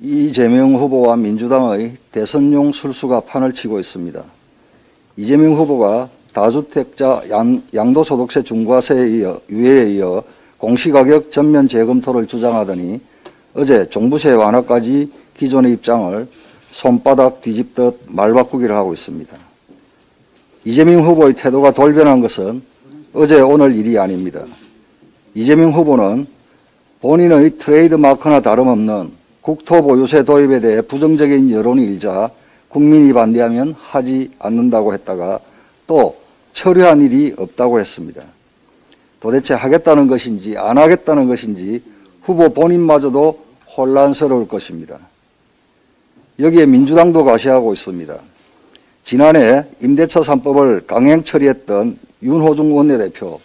이재명 후보와 민주당의 대선용 술수가 판을 치고 있습니다. 이재명 후보가 다주택자 양, 양도소득세 중과세에 이어 유예에 이어 공시가격 전면 재검토를 주장하더니 어제 종부세 완화까지 기존의 입장을 손바닥 뒤집듯 말바꾸기를 하고 있습니다. 이재명 후보의 태도가 돌변한 것은 어제 오늘 일이 아닙니다. 이재명 후보는 본인의 트레이드 마크나 다름없는 국토보유세 도입에 대해 부정적인 여론이 일자 국민이 반대하면 하지 않는다고 했다가 또 처리한 일이 없다고 했습니다. 도대체 하겠다는 것인지 안 하겠다는 것인지 후보 본인마저도 혼란스러울 것입니다. 여기에 민주당도 가시하고 있습니다. 지난해 임대차 3법을 강행 처리했던 윤호중 원내대표,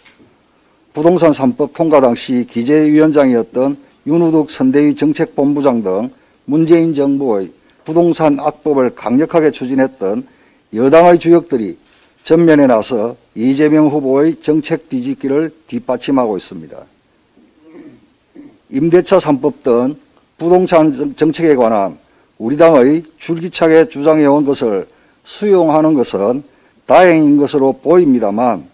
부동산 3법 통과 당시 기재위원장이었던 윤우덕 선대위 정책본부장 등 문재인 정부의 부동산 악법을 강력하게 추진했던 여당의 주역들이 전면에 나서 이재명 후보의 정책 뒤집기를 뒷받침하고 있습니다. 임대차 3법 등 부동산 정책에 관한 우리 당의 줄기차게 주장해온 것을 수용하는 것은 다행인 것으로 보입니다만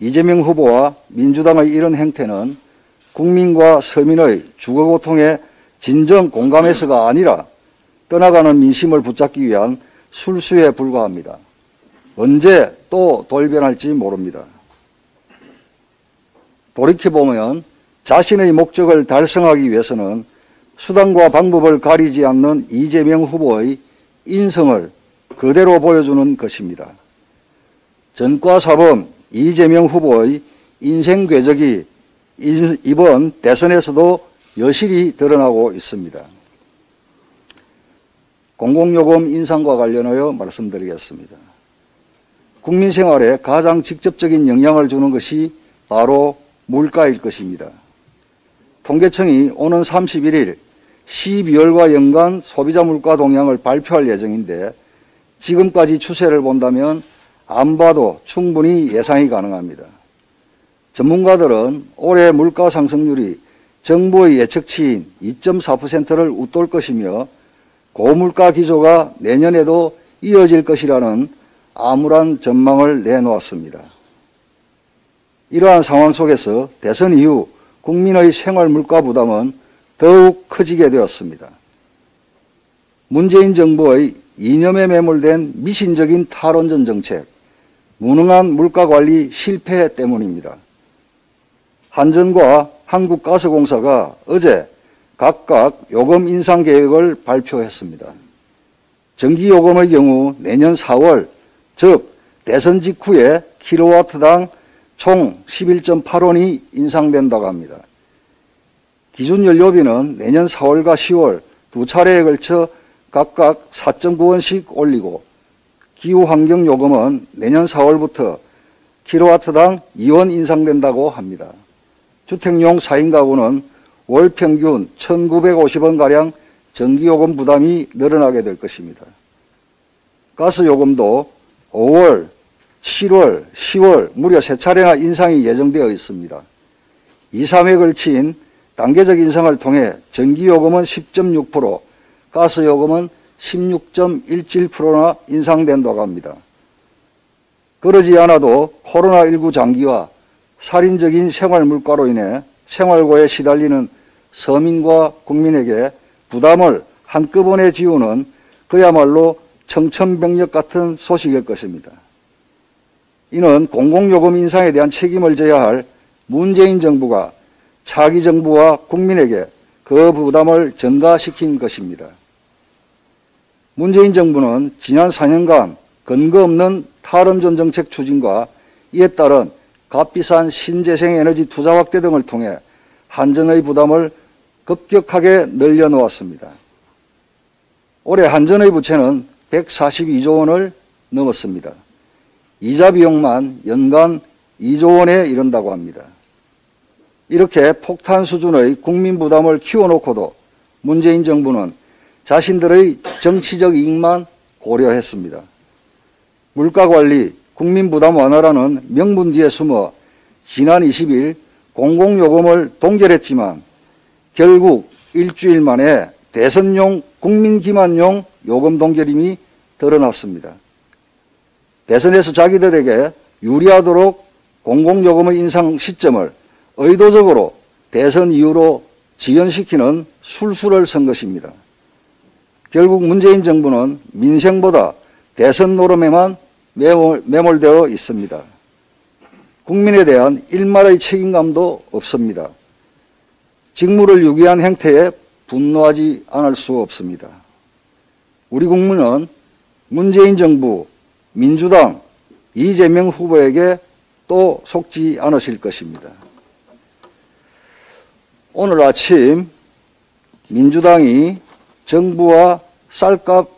이재명 후보와 민주당의 이런 행태는 국민과 서민의 주거 고통에 진정 공감해서가 아니라 떠나가는 민심을 붙잡기 위한 술수에 불과합니다. 언제 또 돌변할지 모릅니다. 돌이켜보면 자신의 목적을 달성하기 위해서는 수단과 방법을 가리지 않는 이재명 후보의 인성을 그대로 보여주는 것입니다. 전과사범 이재명 후보의 인생 궤적이 이번 대선에서도 여실히 드러나고 있습니다. 공공요금 인상과 관련하여 말씀드리겠습니다. 국민 생활에 가장 직접적인 영향을 주는 것이 바로 물가일 것입니다. 통계청이 오는 31일 12월과 연간 소비자 물가 동향을 발표할 예정인데 지금까지 추세를 본다면 안 봐도 충분히 예상이 가능합니다. 전문가들은 올해 물가 상승률이 정부의 예측치인 2.4%를 웃돌 것이며 고물가 기조가 내년에도 이어질 것이라는 암울한 전망을 내놓았습니다. 이러한 상황 속에서 대선 이후 국민의 생활 물가 부담은 더욱 커지게 되었습니다. 문재인 정부의 이념에 매몰된 미신적인 탈원전 정책, 무능한 물가 관리 실패 때문입니다. 한전과 한국가스공사가 어제 각각 요금 인상 계획을 발표했습니다. 전기요금의 경우 내년 4월, 즉 대선 직후에 킬로와트당 총 11.8원이 인상된다고 합니다. 기준 연료비는 내년 4월과 10월 두 차례에 걸쳐 각각 4.9원씩 올리고 기후환경요금은 내년 4월부터 킬로와트당 2원 인상된다고 합니다. 주택용 4인 가구는 월 평균 1,950원가량 전기요금 부담이 늘어나게 될 것입니다. 가스요금도 5월, 7월, 10월 무려 세 차례나 인상이 예정되어 있습니다. 2, 3회 걸친 단계적 인상을 통해 전기요금은 10.6%, 가스요금은 16.17%나 인상된다고 합니다. 그러지 않아도 코로나19 장기와 살인적인 생활 물가로 인해 생활고에 시달리는 서민과 국민에게 부담을 한꺼번에 지우는 그야말로 청천벽력 같은 소식일 것입니다. 이는 공공요금 인상에 대한 책임을 져야 할 문재인 정부가 차기 정부와 국민에게 그 부담을 전가시킨 것입니다. 문재인 정부는 지난 4년간 근거 없는 탈원전 정책 추진과 이에 따른 값비싼 신재생 에너지 투자 확대 등을 통해 한전의 부담을 급격하게 늘려놓았습니다. 올해 한전의 부채는 142조 원을 넘었습니다. 이자 비용만 연간 2조 원에 이른다고 합니다. 이렇게 폭탄 수준의 국민 부담을 키워놓고도 문재인 정부는 자신들의 정치적 이익만 고려했습니다. 물가 관리, 국민 부담 완화라는 명분 뒤에 숨어 지난 20일 공공요금을 동결했지만 결국 일주일 만에 대선용 국민기만용 요금 동결임이 드러났습니다. 대선에서 자기들에게 유리하도록 공공요금의 인상 시점을 의도적으로 대선 이후로 지연시키는 술수를 쓴 것입니다. 결국 문재인 정부는 민생보다 대선 노름에만 매몰, 매몰되어 있습니다. 국민에 대한 일말의 책임감도 없습니다. 직무를 유기한 행태에 분노하지 않을 수 없습니다. 우리 국민은 문재인 정부, 민주당, 이재명 후보에게 또 속지 않으실 것입니다. 오늘 아침 민주당이 정부와 쌀값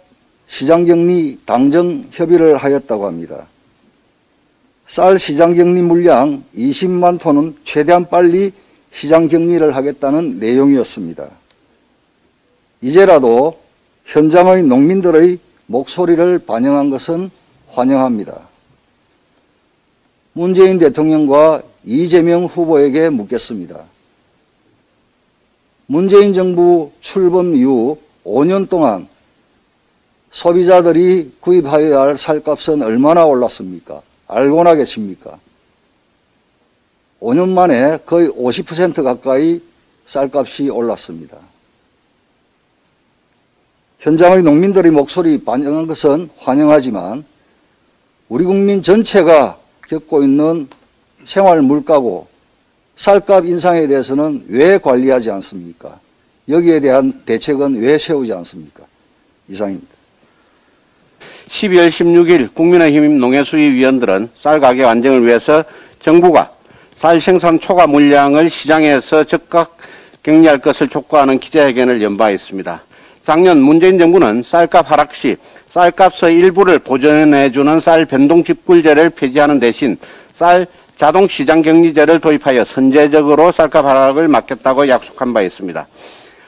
시장격리 당정 협의를 하였다고 합니다. 쌀 시장격리 물량 20만 톤은 최대한 빨리 시장격리를 하겠다는 내용이었습니다. 이제라도 현장의 농민들의 목소리를 반영한 것은 환영합니다. 문재인 대통령과 이재명 후보에게 묻겠습니다. 문재인 정부 출범 이후 5년 동안 소비자들이 구입하여야 할 쌀값은 얼마나 올랐습니까? 알고나 계십니까? 5년 만에 거의 50% 가까이 쌀값이 올랐습니다. 현장의 농민들의 목소리 반영한 것은 환영하지만 우리 국민 전체가 겪고 있는 생활 물가고 쌀값 인상에 대해서는 왜 관리하지 않습니까? 여기에 대한 대책은 왜 세우지 않습니까? 이상입니다. 12월 16일 국민의힘 농해수위 위원들은 쌀 가격 안정을 위해서 정부가 쌀 생산 초과 물량을 시장에서 즉각 격리할 것을 촉구하는 기자회견을 연바했습니다. 작년 문재인 정부는 쌀값 하락 시 쌀값의 일부를 보전해주는 쌀 변동 직불제를 폐지하는 대신 쌀 자동 시장 격리제를 도입하여 선제적으로 쌀값 하락을 막겠다고 약속한 바 있습니다.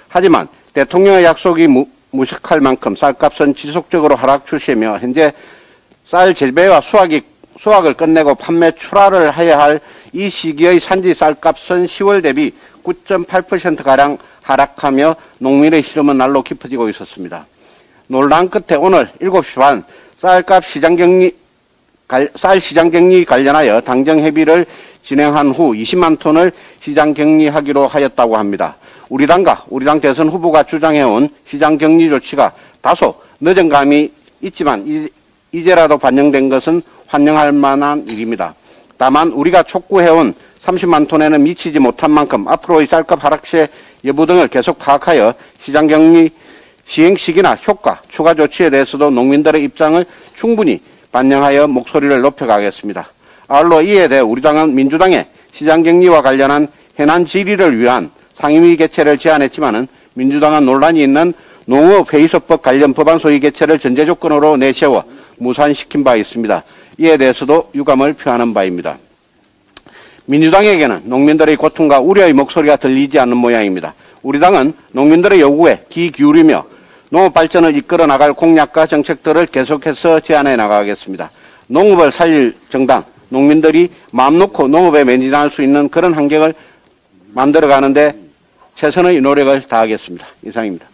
하지만 대통령의 약속이 무, 무식할 만큼 쌀값은 지속적으로 하락 추세며 현재 쌀 재배와 수확이 수확을 끝내고 판매 출하를 해야 할 이 시기의 산지 쌀값은 10월 대비 9.8%가량 하락하며 농민의 시름은 날로 깊어지고 있었습니다. 논란 끝에 오늘 7시 반 쌀값 시장 격리 쌀 시장 격리 관련하여 당정 협의를 진행한 후 20만 톤을 시장 격리하기로 하였다고 합니다. 우리 당과 우리 당 대선 후보가 주장해온 시장 격리 조치가 다소 늦은 감이 있지만 이제라도 반영된 것은 환영할 만한 일입니다. 다만 우리가 촉구해온 30만 톤에는 미치지 못한 만큼 앞으로의 쌀값 하락세 여부 등을 계속 파악하여 시장 격리 시행 시기나 효과, 추가 조치에 대해서도 농민들의 입장을 충분히 반영하여 목소리를 높여가겠습니다. 아울러 이에 대해 우리 당은 민주당의 시장 격리와 관련한 해난 질의를 위한 상임위 개최를 제안했지만은 민주당은 논란이 있는 농업 회의소법 관련 법안 소위 개최를 전제 조건으로 내세워 무산시킨 바 있습니다. 이에 대해서도 유감을 표하는 바입니다. 민주당에게는 농민들의 고통과 우려의 목소리가 들리지 않는 모양입니다. 우리 당은 농민들의 요구에 귀 기울이며 농업 발전을 이끌어 나갈 공약과 정책들을 계속해서 제안해 나가겠습니다. 농업을 살릴 정당, 농민들이 마음 놓고 농업에 매진할 수 있는 그런 환경을 만들어 가는데 최선의 노력을 다하겠습니다. 이상입니다.